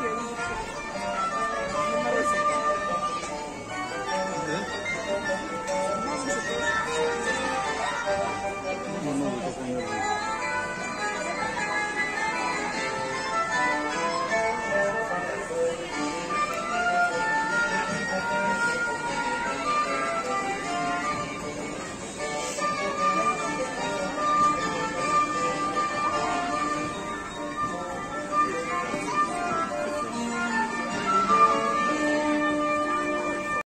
experience.